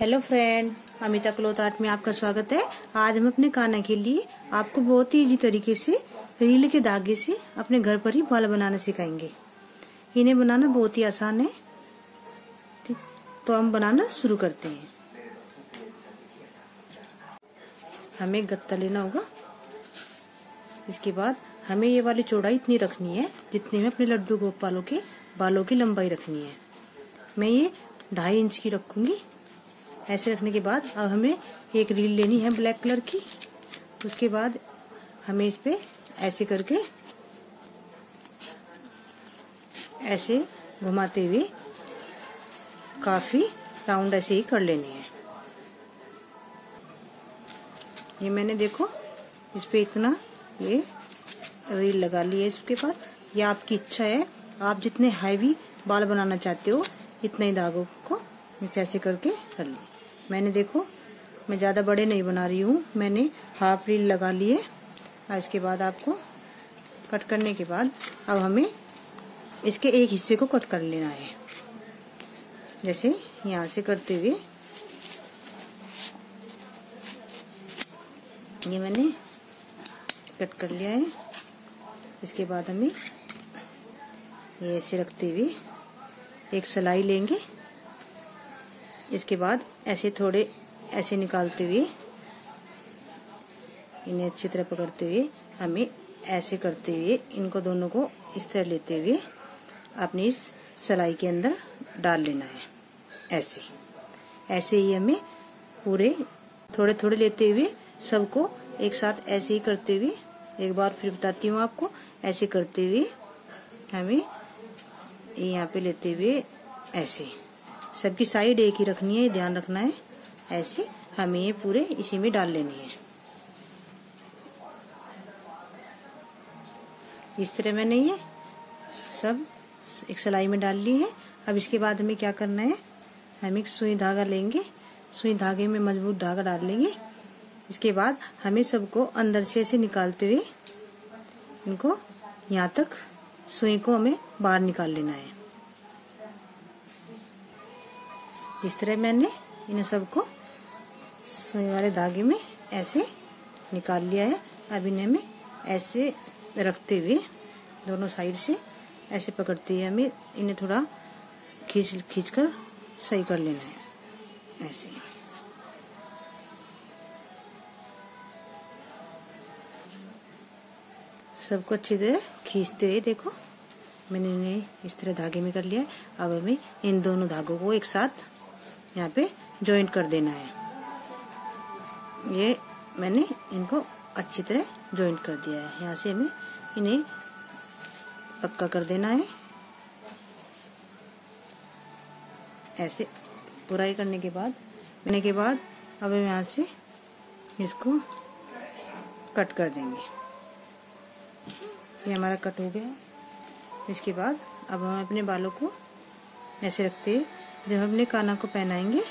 Hello friend Amita cloth art में आपका स्वागत है। आज हम अपने काना के लिए आपको बहुत ही इजी तरीके से रील के धागे से अपने घर पर ही बाल बनाना सिखाएँगे। इन्हें बनाना बहुत ही आसान है। ठीक तो हम बनाना शुरू करते हैं। हमें गत्ता लेना होगा। इसके बाद हमें ये वाली चौड़ाई इतनी रखनी है जितनी में अपने लड्डू गोपालों के बालों की लंबाई रखनी है। मैं ये ढाई इंच की रखूँगी। ऐसे रखने के बाद अब हमें एक रील लेनी है ब्लैक कलर की। उसके बाद हमें इस पर ऐसे करके ऐसे घुमाते हुए काफ़ी राउंड ऐसे ही कर लेने हैं। ये मैंने देखो, इस पे इतना ये रील लगा ली है इसके बाद। ये आपकी इच्छा है। आप जितने हैवी बाल बनाना चाहते हो, इतने ही धागों को कैसे करके कर ली मैंने देखो, मैं ज़्यादा बड़े नहीं बना रही हूँ। मैंने हाफ़ रील लगा लिए और इसके बाद आपको कट करने के बाद अब हमें इसके एक हिस्से को कट कर लेना है। जैसे यहाँ से करते हुए ये मैंने कट कर लिया है। इसके बाद हमें ये ऐसे रखते हुए एक सिलाई लेंगे। इसके बाद ऐसे थोड़े ऐसे निकालते हुए, इन्हें अच्छी तरह पकड़ते हुए हमें ऐसे करते हुए, इनको दोनों को इस तरह लेते हुए अपनी इस सलाई के अंदर डाल लेना है, ऐसे। ऐसे ही हमें पूरे थोड़े थोड़े लेते हुए सबको एक साथ ऐसे ही करते हुए, एक बार फिर बताती हूँ आपको, ऐसे करते हुए हमें यहाँ पे लेते हुए ऐसे। सबकी साइड एक ही रखनी है, ध्यान रखना है। ऐसे हमें ये पूरे इसी में डाल लेनी है। इस तरह मैंने ये सब एक सिलाई में डाल ली है। अब इसके बाद हमें क्या करना है? हम एक सुई धागा लेंगे। सुई धागे में मज़बूत धागा डाल लेंगे। इसके बाद हमें सबको अंदर से ऐसे निकालते हुए इनको यहाँ तक सुई को हमें बाहर निकाल लेना है। इस तरह मैंने इन सबको सुई वाले धागे में ऐसे निकाल लिया है। अब इन्हें हमें ऐसे रखते हुए दोनों साइड से ऐसे पकड़ते हुए हमें इन्हें थोड़ा खींच खींच कर सही कर लेना है। ऐसे। सबको अच्छी तरह खींचते हुए देखो, मैंने इन्हें इस तरह धागे में कर लिया अब हमें इन दोनों धागों को एक साथ यहाँ पे ज्वाइंट कर देना है। ये मैंने इनको अच्छी तरह ज्वाइंट कर दिया है। यहाँ से हमें इन्हें पक्का कर देना है। ऐसे पुराई करने के बाद, करने के बाद अब हम यहाँ से इसको कट कर देंगे। ये हमारा कट हो गया। इसके बाद अब हम अपने बालों को ऐसे रखते हैं। जब हमने काना को पहनाएँगे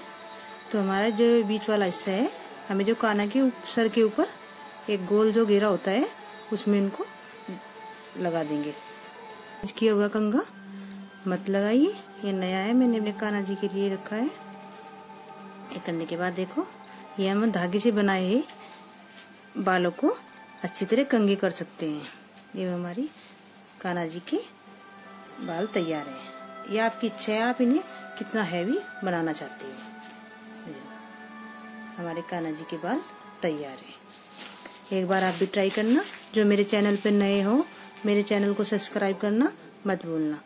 तो हमारा जो बीच वाला हिस्सा है, हमें जो काना के सर के ऊपर एक गोल जो घेरा होता है, उसमें इनको लगा देंगे। किया हुआ कंगा, मत लगाइए, ये नया है, मैंने अपने काना जी के लिए रखा है। ये करने के बाद देखो, ये हम धागे से बनाए हैं बालों को अच्छी तरह कंगे कर सकते हैं। ये हमारी काना जी के बाल तैयार है। ये आपकी इच्छा है, आप इन्हें कितना हैवी बनाना चाहती हूँ। हमारे कान्हा जी के बाल तैयार है। एक बार आप भी ट्राई करना। जो मेरे चैनल पर नए हो, मेरे चैनल को सब्सक्राइब करना मत भूलना।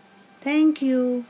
Thank you